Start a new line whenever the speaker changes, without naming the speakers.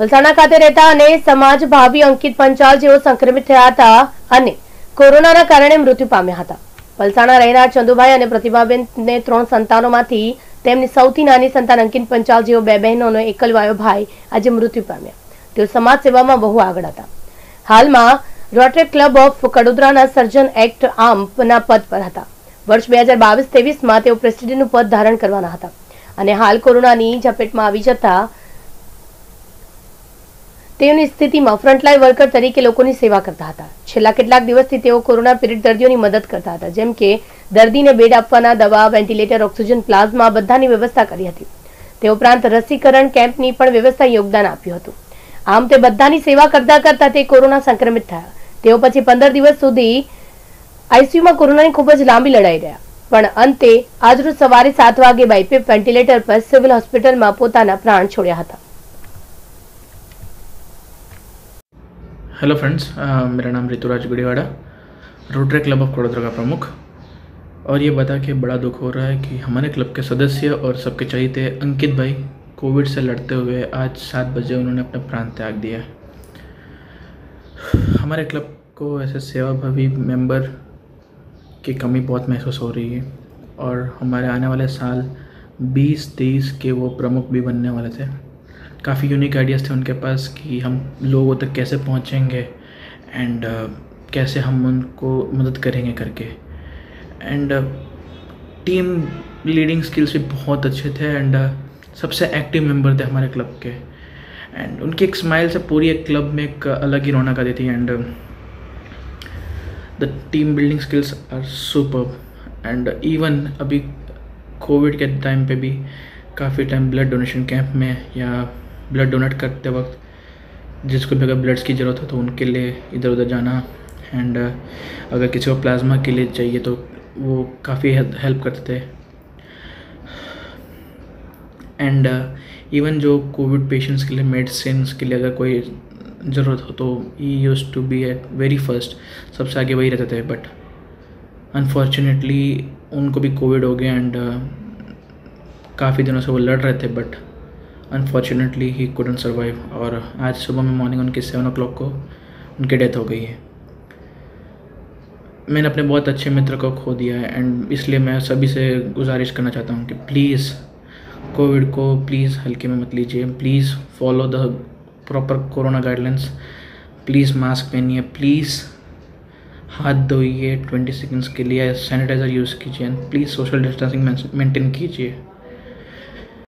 વલસાડના ખાતે રહેતા અને સમાજ ભાવી અંકિત પંચાલ જેઓ સંક્રમિત થયા હતા અને કોરોનાના કારણે મૃત્યુ પામ્યા હતા. વલસાડના રહેનાર ચંદુભાઈ અને પ્રતિભાબેનને ત્રણ સંતાનોમાંથી તેમની સૌથી નાની સંતાન અંકિત પંચાલ જેઓ બે બહેનોનો એકલવાયો ભાઈ આજે મૃત્યુ પામ્યા. તેઓ સમાજ સેવામાં બહુ આગળ હતા. હાલમાં રોટરી ક્લબ ઓફ કડોદરાના સર્જન એક્ટ આમ્પના પદ પર હતા. વર્ષ બે હજાર બાવીસ તેવીસમાં તેઓ પ્રેસિડેન્ટનું પદ ધારણ કરવાના હતા. અને હાલ કોરોનાની ઝપેટમાં આવી જતા તેઓની સ્થિતિમાં ફ્રન્ટલાઈન વર્કર તરીકે લોકોની સેવા કરતા હતા. છેલ્લા કેટલાક દિવસથી તેઓ કોરોના પીડિત દર્દીઓની મદદ કરતા હતા, જેમ કે દર્દીને બેડ આપવાના દવા, વેન્ટિલેટર, ઓક્સિજન, પ્લાઝમા બધાની વ્યવસ્થા કરી હતી. તે ઉપરાંત રસીકરણ કેમ્પની પણ વ્યવસ્થા યોગદાન આપ્યું હતું. આમ તે બધાની સેવા કરતા કરતા તે કોરોના સંક્રમિત થયા. તેઓ પછી પંદર દિવસ સુધી આઈસીયુમાં કોરોનાની ખૂબ જ લાંબી લડાઈ રહ્યા. પણ અંતે આજરોજ સવારે સાત વાગે બાયપેપ વેન્ટિલેટર પર સિવિલ હોસ્પિટલમાં પોતાના પ્રાણ છોડ્યા હતા.
हेलो फ्रेंड्स मेरा नाम Rituraj Gudiwada Rotary Club of Kadodara का प्रमुख। और ये बता के बड़ा दुख हो रहा है कि हमारे क्लब के सदस्य और सबके चहीते अंकित भाई कोविड से लड़ते हुए आज सात बजे उन्होंने अपना प्राण त्याग दिया हमारे क्लब को ऐसे सेवाभावी मेंबर की कमी बहुत महसूस हो रही है। और हमारे आने वाले साल 20 तेईस के वो प्रमुख भी बनने वाले थे। काफ़ी यूनिक आइडियाज़ थे उनके पास कि हम लोगों तक कैसे पहुँचेंगे एंड uh, कैसे हम उनको मदद करेंगे करके। एंड टीम लीडिंग स्किल्स भी बहुत अच्छे थे एंड सबसे एक्टिव मेंबर थे हमारे क्लब के। एंड उनकी एक स्माइल से पूरी एक क्लब में एक अलग ही रौनक आती थी and the team building skills are super and even अभी कोविड के टाइम पे भी काफ़ी टाइम ब्लड डोनेशन कैंप में या ब्लड डोनेट करते वक्त, जिसको भी अगर ब्लड्स की ज़रूरत हो तो उनके लिए इधर उधर जाना एंड अगर किसी को प्लाज्मा के लिए चाहिए तो वो काफ़ी हेल्प करते थे। एंड इवन जो कोविड पेशेंट्स के लिए मेडिसिन के लिए अगर कोई ज़रूरत हो तो he used to be at very first सबसे आगे वही रहते थे बट अनफॉर्चुनेटली उनको भी कोविड हो गया एंड काफ़ी दिनों से वो लड़ रहे थे but unfortunately he couldn't survive और आज सुबह में मॉर्निंग उनके सेवन ओ क्लॉक को उनकी डेथ हो गई है। मैंने अपने बहुत अच्छे मित्र को खो दिया है एंड इसलिए मैं सभी से गुजारिश करना चाहता हूँ कि प्लीज़ कोविड को प्लीज़ हल्के में मत लीजिए। Please follow the proper corona guidelines please mask पहनिए। प्लीज़ हाथ धोइए। ट्वेंटी सेकेंड्स के लिए सैनिटाइज़र यूज़ कीजिए। And please social distancing maintain कीजिए।